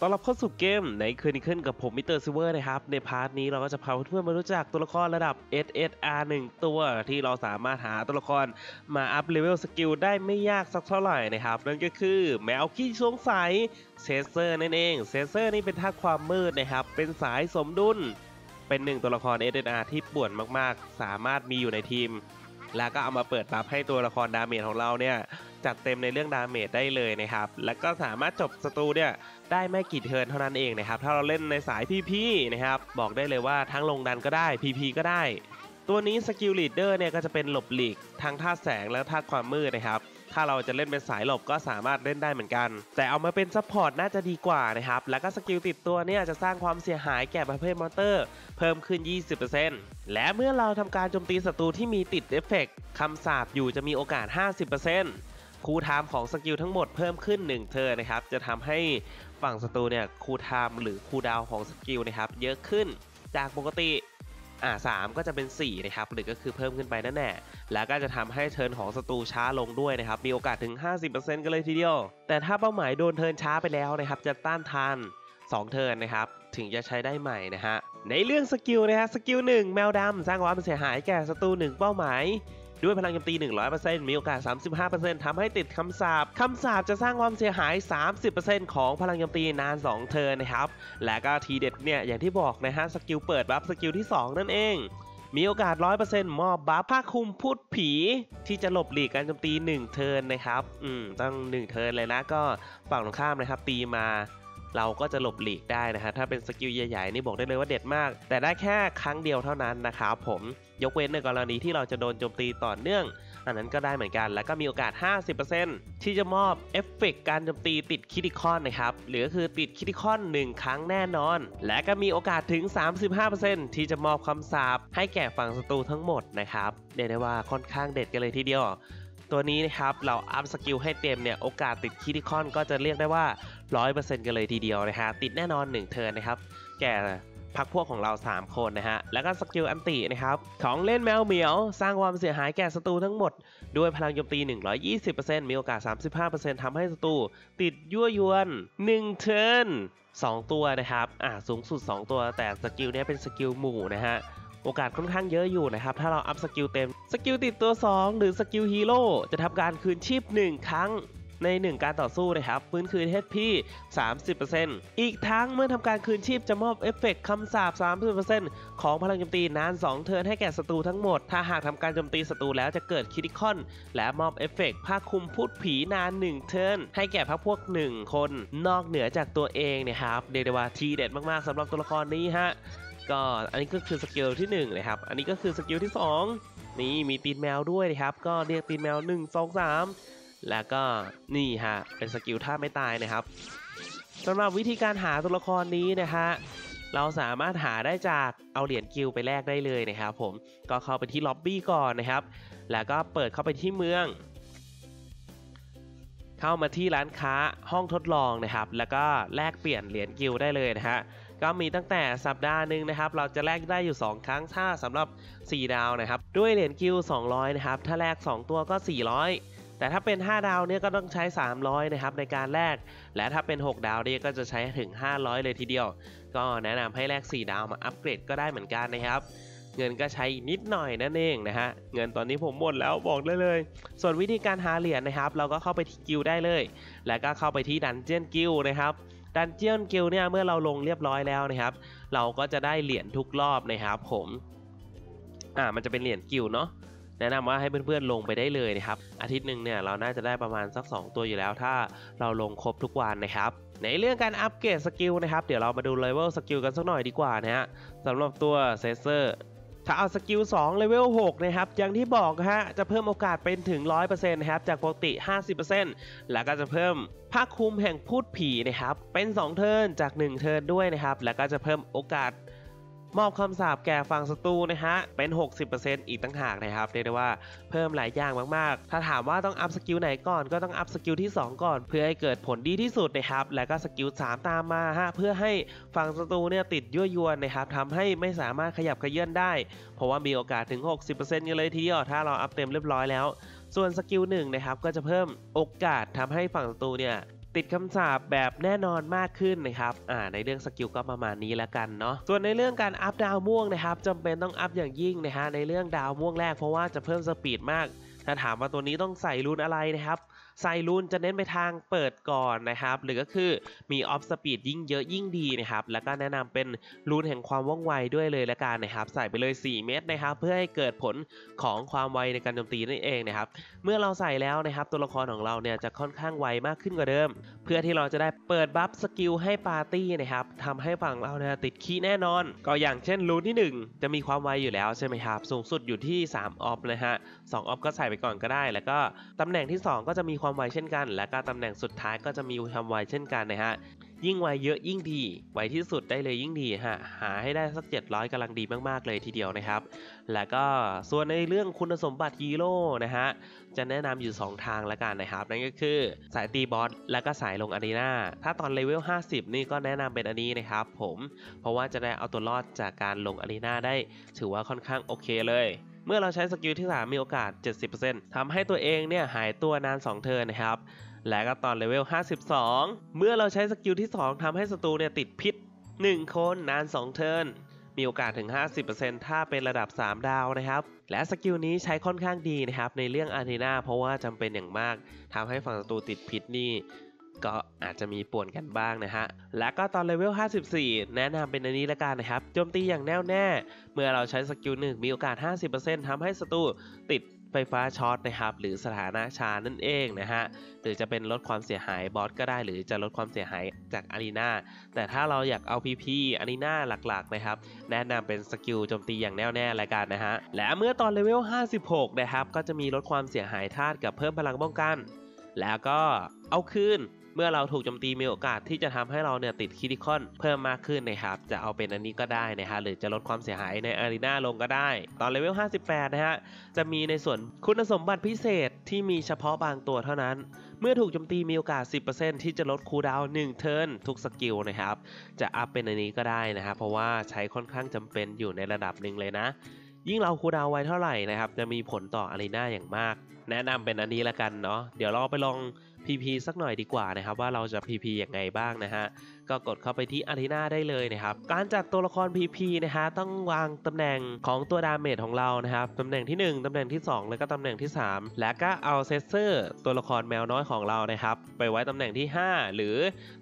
ต้อนรับเข้าสู่เกม Knights Chronicle กับผมมิสเตอร์ซิลเวอร์นะครับ ใน part นี้เราก็จะพาเพื่อนๆมารู้จักตัวละครระดับ SSR 1 ตัวที่เราสามารถหาตัวละครมาอัพเลเวลสกิลได้ไม่ยากสักเท่าไหร่นะครับ นั่นก็คือแมวขี้สงสัยเชสเซอร์นั่นเองเชสเซอร์นี่เป็นธาตุความมืดนะครับ เป็นสายสมดุล เป็นหนึ่งตัวละคร SSR ที่ป่วนมากๆ สามารถมีอยู่ในทีม แล้วก็เอามาเปิด buff ให้ตัวละคร damage ของเราเนี่ย จัดเต็มในเรื่อง damage ได้เลยนะครับ แล้วก็สามารถจบศัตรูเนี่ยได้ไม่กี่เทิร์นเท่านั้นเองนะครับ ถ้าเราเล่นในสาย PVP นะครับ บอกได้เลยว่าทั้งลงดันก็ได้ PVP ก็ได้ ตัวนี้สกิล leader เนี่ยก็จะเป็นหลบหลีกทั้งธาตุแสงและธาตุความมืดนะครับถ้าเราจะเล่นเป็นสายหลบก็สามารถเล่นได้เหมือนกัน แต่เอามาเป็น support น่าจะดีกว่านะครับ แล้วก็สกิลติดตัวเนี่ยจะสร้างความเสียหายแก่ประเภท monster เพิ่มขึ้น 20%และเมื่อเราทำการโจมตีศัตรูที่มีติดเอฟเฟกต์คำสาปอยู่จะมีโอกาส 50% cool time ของสกิลทั้งหมดเพิ่มขึ้น 1 เทิร์นะครับ จะทำให้ฝั่งศัตรูเนี่ย cool time หรือ cooldown ของสกิลนะครับเยอะขึ้นจากปกติอ่าสามก็จะเป็น 4 นะครับ หรือก็คือเพิ่มขึ้นไปนั่นแหละแล้วก็จะทำให้เทิร์นของศัตรูช้าลงด้วยนะครับ มีโอกาสถึง 50%กันเลยทีเดียว แต่ถ้าเป้าหมายโดนเทิร์นช้าไปแล้วนะครับ จะต้านทาน 2 เทิร์นนะครับ ถึงจะใช้ได้ใหม่นะฮะ ในเรื่องสกิลนะฮะ สกิล1แมวดำสร้างความเสียหายแก่ศัตรู1เป้าหมาย ด้วยพลังโจมตี 100%มีโอกาส 35%ทำให้ติดคำสาปคำสาปจะสร้างความเสียหาย 30%ของพลังโจมตีนาน 2 เทิร์นนะครับ และก็ทีเด็ดเนี่ยอย่างที่บอกนะฮะสกิลเปิด buff สกิลที่ 2 นั่นเองมีโอกาส 100%มอบ buff ผ้าคลุมภูตผี ที่จะหลบหลีกการโจมตี 1 เทิร์นนะครับ อืม ต้อง 1 เทิร์นเลยนะ ก็ฝั่งตรงข้ามนะครับ ตีมา เราก็จะหลบหลีกได้นะฮะถ้าเป็นสกิลใหญ่ๆนี่บอกได้เลยว่าเด็ดมาก แต่ได้แค่ครั้งเดียวเท่านั้นนะครับผมยกเว้นในกรณีที่เราจะโดนโจมตีต่อเนื่อง อันนั้นก็ได้เหมือนกัน แล้วก็มีโอกาส 50%ที่จะมอบเอฟเฟกต์การโจมตีติด critical นะครับ หรือก็คือติด critical 1 ครั้งแน่นอน และก็มีโอกาสถึง 35%ที่จะมอบคำสาปให้แก่ฝั่งศัตรูทั้งหมดนะครับเรียกได้ว่าค่อนข้างเด็ดกันเลยทีเดียว ตัวนี้นะครับเราอัพสกิลให้เต็มเนี่ยโอกาสติด critical ก็จะเรียกได้ว่า 100%กันเลยทีเดียวนะฮะติดแน่นอน 1 เทิร์นนะครับแก่พรรคพวกของเรา 3 คนนะฮะ แล้วก็สกิล ulti นะครับ ของเล่นแมวเหมียว สร้างความเสียหายแก่ศัตรูทั้งหมด ด้วยพลังโจมตี 120%มีโอกาส 35%ทำให้ศัตรูติดยั่วยวน 1 เทิร์น2ตัวนะครับ อ่าสูงสุด 2 ตัวแต่สกิลเนี้ยเป็นสกิลหมู่นะฮะ โอกาสค่อนข้างเยอะอยู่นะครับ ถ้าเราอัพสกิลเต็ม สกิลติดตัว 2 หรือสกิลฮีโร่จะทำการคืนชีพ 1 ครั้งใน 1 การต่อสู้นะครับฟื้นคืน HP 30%อีกทั้งเมื่อทำการคืนชีพจะมอบเอฟเฟกต์คำสาป30%ของพลังโจมตีนาน 2 เทิร์นให้แก่ศัตรูทั้งหมด ถ้าหากทำการโจมตีศัตรูแล้วจะเกิด critical และมอบเอฟเฟกต์ผ้าคลุมภูตผีนาน 1 เทิร์นให้แก่พรรคพวก 1 คน นอกเหนือจากตัวเองนะครับเรียกได้ว่าทีเด็ดมากๆสำหรับตัวละครนี้ฮะ ก็อันนี้ก็คือสกิลที่1นะครับ อันนี้ก็คือสกิลที่ 2 นี่มีตีนแมวด้วยนะครับ ก็เรียกตีนแมว 1 2 3 แล้วก็นี่ฮะเป็นสกิลท่าไม่ตายนะครับสำหรับวิธีการหาตัวละครนี้นะฮะเราสามารถหาได้จากเอาเหรียญกิลไปแลกได้เลยนะครับผมก็เข้าไปที่ล็อบบี้ก่อนนะครับ แล้วก็เปิดเข้าไปที่เมือง เข้ามาที่ร้านค้าห้องทดลองนะครับ แล้วก็แลกเปลี่ยนเหรียญกิลได้เลยนะฮะ ก็มีตั้งแต่สัปดาห์หนึ่งนะครับ เราจะแลกได้อยู่ 2 ครั้งถ้าสำหรับ 4 ดาวนะครับ ด้วยเหรียญกิล200 นะครับ ถ้าแลก 2 ตัวก็ 400 แต่ถ้าเป็น 5 ดาวเนี่ยก็ต้องใช้ 300 นะครับในการแลก และถ้าเป็น 6 ดาวเนี่ยก็จะใช้ถึง 500 เลยทีเดียว ก็แนะนำให้แลก 4 ดาวมาอัปเกรดก็ได้เหมือนกันนะครับเงินก็ใช้นิดหน่อยนั่นเองนะฮะ เงินตอนนี้ผมหมดแล้วบอกได้เลย ส่วนวิธีการหาเหรียญนะครับ เราก็เข้าไปที่กิลได้เลย แล้วก็เข้าไปที่ dungeon guild นะครับ dungeon guild เนี่ยเมื่อเราลงเรียบร้อยแล้วนะครับ เราก็จะได้เหรียญทุกรอบนะครับผมอ่ามันจะเป็นเหรียญกิลเนาะแนะนำว่าให้เพื่อนๆลงไปได้เลยนะครับ อาทิตย์หนึ่งเนี่ยเราน่าจะได้ประมาณสัก 2 ตัวอยู่แล้ว ถ้าเราลงครบทุกวันนะครับ ในเรื่องการอัปเกรดสกิลนะครับ เดี๋ยวเรามาดูเลเวลสกิลกันสักหน่อยดีกว่านะฮะสำหรับตัวเชสเซอร์ ถ้าเอาสกิล2เลเวล6นะครับอย่างที่บอกฮะจะเพิ่มโอกาสเป็นถึง 100%นะครับจากปกติ 50%แล้วก็จะเพิ่มผ้าคลุมแห่งภูตผีนะครับเป็น 2 เทิร์นจาก 1 เทิร์นด้วยนะครับแล้วก็จะเพิ่มโอกาส มอบคำสาปแก่ฝั่งศัตรูนะฮะ เป็น 60%อีกต่างหากนะครับเรียกได้ว่าเพิ่มหลายอย่างมากๆ ถ้าถามว่าต้องอัพสกิลไหนก่อนก็ต้องอัพสกิลที่ 2 ก่อน เพื่อให้เกิดผลดีที่สุดนะครับ แล้วก็สกิล 3 ตามมาฮะ เพื่อให้ฝั่งศัตรูเนี่ยติดยั่วยวนนะครับทำให้ไม่สามารถขยับเขยื้อนได้ เพราะว่ามีโอกาสถึง 60%กันเลยทีเดียวถ้าเราอัพเต็มเรียบร้อยแล้ว ส่วนสกิลหนึ่งนะครับก็จะเพิ่มโอกาสทำให้ฝั่งศัตรูเนี่ย ติดคำสาปแบบแน่นอนมากขึ้นนะครับอ่าในเรื่องสกิลก็ประมาณนี้แล้วกันเนาะส่วนในเรื่องการอัพดาวม่วงนะครับจำเป็นต้องอัพอย่างยิ่งนะฮะในเรื่องดาวม่วงแรกเพราะว่าจะเพิ่ม speed มาก ถ้าถามว่าตัวนี้ต้องใส่ rune อะไรนะครับ ใส่ rune จะเน้นไปทางเปิดก่อนนะครับ หรือก็คือมี op speed ยิ่งเยอะยิ่งดีนะครับ แล้วก็แนะนำเป็น rune แห่งความว่องไวด้วยเลยละกันนะครับ ใส่ไปเลย 4 เม็ดนะครับ เพื่อให้เกิดผลของความไวในการโจมตีนั่นเองนะครับ เมื่อเราใส่แล้วนะครับตัวละครของเราเนี่ยจะค่อนข้างไวมากขึ้นกว่าเดิม เพื่อที่เราจะได้เปิด buff skill ให้ปาร์ตี้นะครับทำให้ฝั่งเราเนี่ยติดคีย์แน่นอน ก็อย่างเช่น rune ที่ 1 จะมีความไวอยู่แล้วใช่ไหมครับสูงสุดอยู่ที่3 op นะฮะ2 op ก็ใส่ไปก่อนก็ได้ แล้วก็ตำแหน่งที่ 2 ก็จะมีความความไวเช่นกัน แล้วก็ตำแหน่งสุดท้ายก็จะมีความไวเช่นกันนะฮะยิ่งไวเยอะยิ่งดี ไวที่สุดได้เลยยิ่งดีฮะหาให้ได้สัก 700กำลังดีมากๆเลยทีเดียวนะครับ แล้วก็ส่วนในเรื่องคุณสมบัติฮีโร่นะฮะจะแนะนำอยู่ 2 ทางละกันนะครับ นั่นก็คือสายตีบอสแล้วก็สายลง arena ถ้าตอน level 50 นี่ก็แนะนำเป็นอันนี้นะครับผมเพราะว่าจะได้เอาตัวรอดจากการลง arena ได้ ถือว่าค่อนข้างโอเคเลย เมื่อเราใช้ skill ที่ 3 มีโอกาส 70%ทำให้ตัวเองเนี่ยหายตัวนาน 2 turn นะครับ และก็ตอนเลเวล 52 เมื่อเราใช้ skill ที่ 2ทำให้ศัตรูเนี่ยติดพิษ 1 คนนาน 2 turn มีโอกาสถึง 50%ถ้าเป็นระดับ 3 ดาวนะครับ และ skill นี้ใช้ค่อนข้างดีนะครับในเรื่อง arena เพราะว่าจำเป็นอย่างมากทำให้ฝั่งศัตรูติดพิษนี่ ก็อาจจะมีป่วนกันบ้างนะฮะ และก็ตอนเลเวล 54 แนะนำเป็นอันนี้ละกันนะครับ โจมตีอย่างแน่วแน่ เมื่อเราใช้ skill หนึ่งมีโอกาส 50%ทำให้ศัตรูติดไฟฟ้าช็อตนะครับ หรือสถานะชานั่นเองนะฮะ หรือจะเป็นลดความเสียหายบอสก็ได้ หรือจะลดความเสียหายจาก arena แต่ถ้าเราอยากเอา PP อารีนาหลักๆนะครับ แนะนำเป็น skill โจมตีอย่างแน่วแน่ละกันนะฮะ และเมื่อตอนเลเวล 56 นะครับ ก็จะมีลดความเสียหายธาตุกับเพิ่มพลังป้องกัน แล้วก็เอาคืน เมื่อเราถูกโจมตีมีโอกาสที่จะทำให้เราเนี่ยติด critical เพิ่มมากขึ้นนะครับจะเอาเป็นอันนี้ก็ได้นะฮะหรือจะลดความเสียหายใน arena ลงก็ได้ ตอนเลเวล 58 นะฮะจะมีในส่วนคุณสมบัติพิเศษที่มีเฉพาะบางตัวเท่านั้น เมื่อถูกโจมตีมีโอกาส 10%ที่จะลด cooldown 1 turn ทุก skill นะครับจะอัพเป็นอันนี้ก็ได้นะครับเพราะว่าใช้ค่อนข้างจำเป็นอยู่ในระดับหนึ่งเลยนะ ยิ่งเรา cooldown ไวเท่าไหร่นะครับ จะมีผลต่อ arena อย่างมาก แนะนำเป็นอันนี้ละกันเนาะเดี๋ยวเราไปลอง PP สักหน่อยดีกว่านะครับ ว่าเราจะ PP ยังไงบ้างนะฮะก็กดเข้าไปที่ arena ได้เลยนะครับ การจัดตัวละคร PP นะฮะต้องวางตำแหน่งของตัว damage ของเรานะครับตำแหน่งที่ 1ตำแหน่งที่ 2 แล้วก็ตำแหน่งที่ 3 และก็เอาเชสเซอร์ตัวละครแมวน้อยของเรานะครับ ไปไว้ตำแหน่งที่ 5 หรือ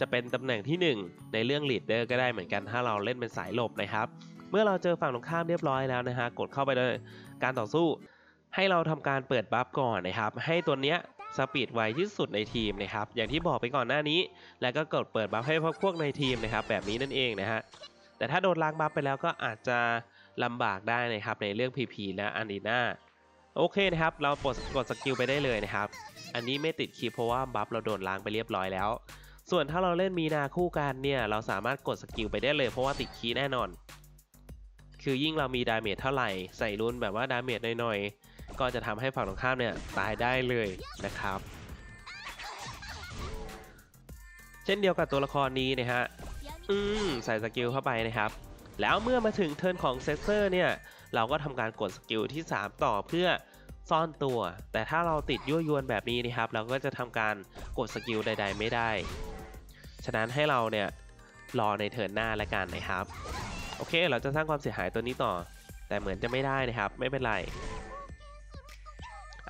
จะเป็นตำแหน่งที่ 1 ในเรื่อง leader ก็ได้เหมือนกันถ้าเราเล่นเป็นสายหลบนะครับ เมื่อเราเจอฝั่งตรงข้ามเรียบร้อยแล้วนะฮะกดเข้าไปเลยการต่อสู้ ให้เราทำการเปิด buff ก่อนนะครับ ให้ตัวเนี้ย speed ไวที่สุดในทีมนะครับ อย่างที่บอกไปก่อนหน้านี้ แล้วก็กดเปิด buff ให้พวกพวกในทีมนะครับ แบบนี้นั่นเองนะฮะแต่ถ้าโดนล้าง buff ไปแล้วก็อาจจะลำบากได้นะครับในเรื่อง PP และอันดีนาโอเคนะครับ เรากดกด skill ไปได้เลยนะครับ อันนี้ไม่ติด crit เพราะว่า buff เราโดนล้างไปเรียบร้อยแล้ว ส่วนถ้าเราเล่นมีนาคู่กันเนี่ย เราสามารถกด skill ไปได้เลยเพราะว่าติด crit แน่นอน คือยิ่งเรามีดาเมจเท่าไหร่ใส่รุนแบบว่าดาเมจน่อยๆ ก็จะทำให้ฝั่งตรงข้ามเนี่ยตายได้เลยนะครับ เช่นเดียวกับตัวละครนี้นะฮะอืมใส่ skill เข้าไปนะครับ แล้วเมื่อมาถึง turn ของเชสเซอร์เนี่ย เราก็ทำการกด skill ที่ 3 ต่อเพื่อซ่อนตัว แต่ถ้าเราติดยั่วยวนแบบนี้นะครับ เราก็จะทำการกด skill ใด ๆ ไม่ได้ ฉะนั้นให้เราเนี่ยรอใน turn หน้าละกันนะครับ โอเค เราจะสร้างความเสียหายตัวนี้ต่อ แต่เหมือนจะไม่ได้นะครับ ไม่เป็นไร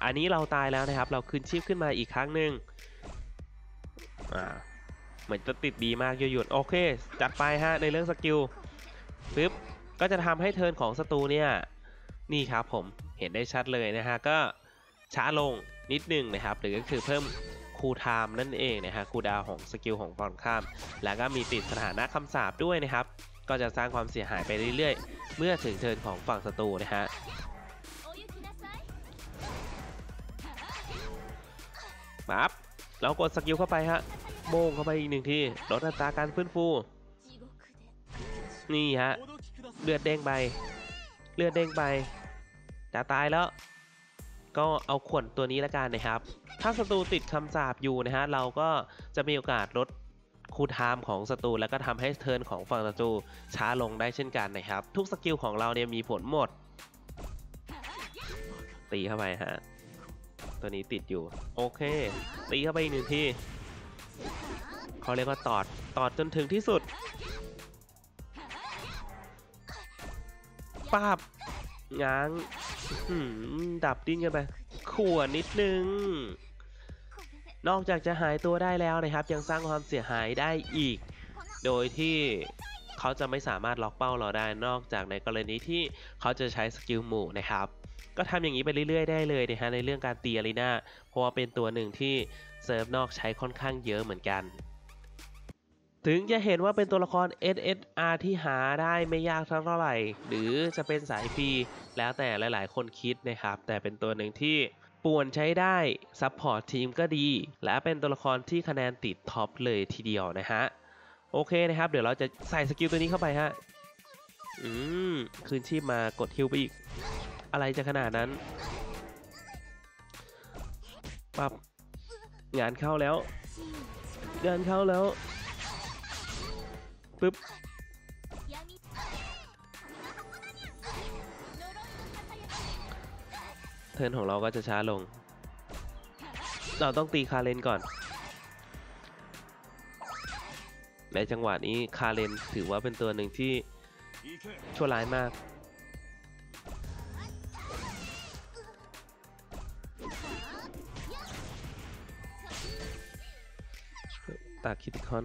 อันนี้เราตายแล้วนะครับ เราคืนชีพขึ้นมาอีกครั้งหนึ่งอ่า เหมือนจะติดดีมากหยุดๆโอเค จัดไปฮะในเรื่อง skill ปึ๊บ ก็จะทำให้ turn ของศัตรูเนี่ย นี่ครับผม เห็นได้ชัดเลยนะฮะ ก็ช้าลงนิดนึงนะครับ หรือก็คือเพิ่ม cool time นั่นเองนะฮะ cooldown ของ skill ของฝั่งข้าม แล้วก็มีติดสถานะคำสาปด้วยนะครับ ก็จะสร้างความเสียหายไปเรื่อยๆ เมื่อถึง turn ของฝั่งศัตรูนะฮะปั๊บเรากด skill เข้าไปฮะโมงเข้าไปอีกหนึ่งทีลดอัตราการฟื้นฟู นี่ฮะ เลือดเด้งไป เลือดเด้งไปจะตายแล้ว ก็เอาขวดตัวนี้ละกันนะครับ ถ้าศัตรูติดคำสาปอยู่นะฮะ เราก็จะมีโอกาสลด cool time ของศัตรูแล้วก็ทำให้ turn ของฝั่งศัตรูช้าลงได้เช่นกันนะครับ ทุก skill ของเราเนี่ยมีผลหมด ตีเข้าไปฮะตัวนี้ติดอยู่ โอเค ตีเข้าไปอีกหนึ่งทีเขาเรียกว่าตอดตอดจนถึงที่สุดปาบง้างดับดิ้นกันไปขวดนิดนึง นอกจากจะหายตัวได้แล้วนะครับ ยังสร้างความเสียหายได้อีก โดยที่เขาจะไม่สามารถล็อกเป้าเราได้ นอกจากในกรณีที่เขาจะใช้สกิลหมู่นะครับ ก็ทำอย่างนี้ไปเรื่อยๆได้เลยนะฮะในเรื่องการตี arena เพราะว่าเป็นตัวหนึ่งที่ serv นอกใช้ค่อนข้างเยอะเหมือนกันถึงจะเห็นว่าเป็นตัวละคร SSR ที่หาได้ไม่ยากเท่าไหร่ หรือจะเป็นสายฟรีแล้วแต่หลายๆ คนคิดนะครับ แต่เป็นตัวหนึ่งที่ ป่วนใช้ได้ support ทีมก็ดี และเป็นตัวละครที่คะแนนติด top เลยทีเดียวนะฮะ โอเคนะครับ เดี๋ยวเราจะใส่ skill ตัวนี้เข้าไปฮะ อืม คืนชีพมากดฮิวไปอีก อะไรจะขนาดนั้นปับงานเข้าแล้ว งานเข้าแล้วปึ๊บ ทิร์นของเราก็จะช้าลง เราต้องตีคาเลนก่อน ในจังหวะนี้คาเลนถือว่าเป็นตัวหนึ่งที่ชั่วร้ายมาก ตาคิติคอน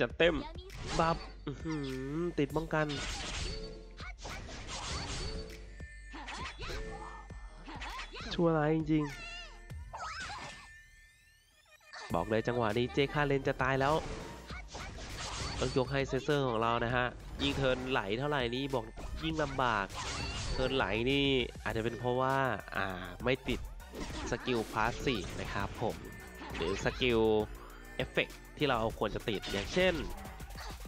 จัดเต็ม buff ติดป้องกัน ชั่วร้ายจริง ๆ บอกเลยจังหวะนี้เจคาเลนจะตายแล้วต้องยกให้เชสเซอร์ของเรานะฮะ ยิ่ง turn ไหลเท่าไหร่นี่บอกยิ่งลำบาก turn ไหลนี่อาจจะเป็นเพราะว่าอ่าไม่ติด skill passive นะครับผม หรือ skill effect ที่เราควรจะติดอย่างเช่น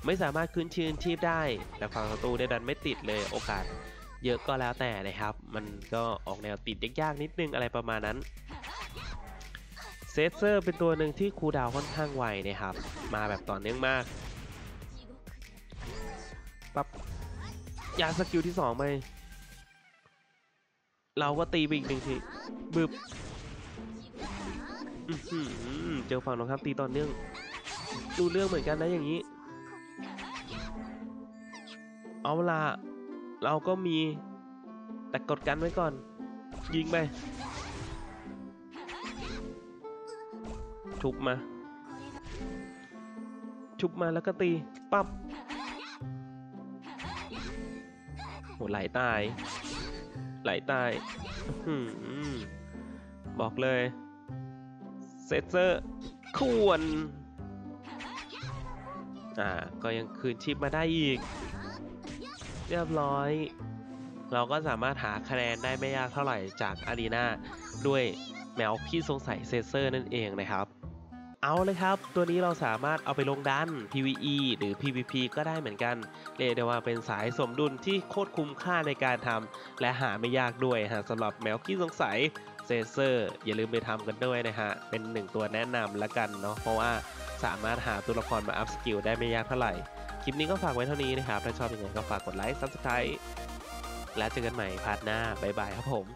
ไม่สามารถคืนชีนชีพได้ แต่ฝั่งศัตรูได้ดันไม่ติดเลยโอกาส เยอะก็แล้วแต่นะครับ มันก็ออกแนวติดยากๆนิดนึงอะไรประมาณนั้นเชสเซอร์เป็นตัวหนึ่งที่ cooldown ค่อนข้างไวนะครับ มาแบบต่อเนื่องมากปั๊บยา skill ที่สองไปเราก็ตีไปอีกหนึ่งทีบึบ เจอฝั่งน้องครับตีต่อเนื่องดูเรื่องเหมือนกันนะอย่างนี้ เอาละเราก็มี แต่กดกันไว้ก่อน ยิงไปชุบมาชุบมาแล้วก็ตีปับ๊บโหไหลตาย ไหลตายบอกเลย เชสเซอร์ควรอ่าก็ยังคืนชีพมาได้อีก เรียบร้อย เราก็สามารถหาคะแนนได้ไม่ยากเท่าไหร่จาก arena ด้วยแมวขี้สงสัยเชสเซอร์นั่นเองนะครับ เอาเลยครับ ตัวนี้เราสามารถเอาไปลงดัน PVE หรือ PVP ก็ได้เหมือนกัน เรียกได้ว่าเป็นสายสมดุลที่โคตรคุ้มค่าในการทำและหาไม่ยากด้วยฮะสำหรับแมวขี้สงสัย เชสเซอร์อย่าลืมไปทำกันด้วยนะฮะ เป็นหนึ่งตัวแนะนำละกันเนาะเพราะว่าสามารถหาตัวละครมาอัพ skill ได้ไม่ยากเท่าไหร่ คลิปนี้ก็ฝากไว้เท่านี้นะครับ ถ้าชอบยังไงก็ฝากกดไลค์ subscribe และเจอกันใหม่ part หน้า บ๊ายบายครับผม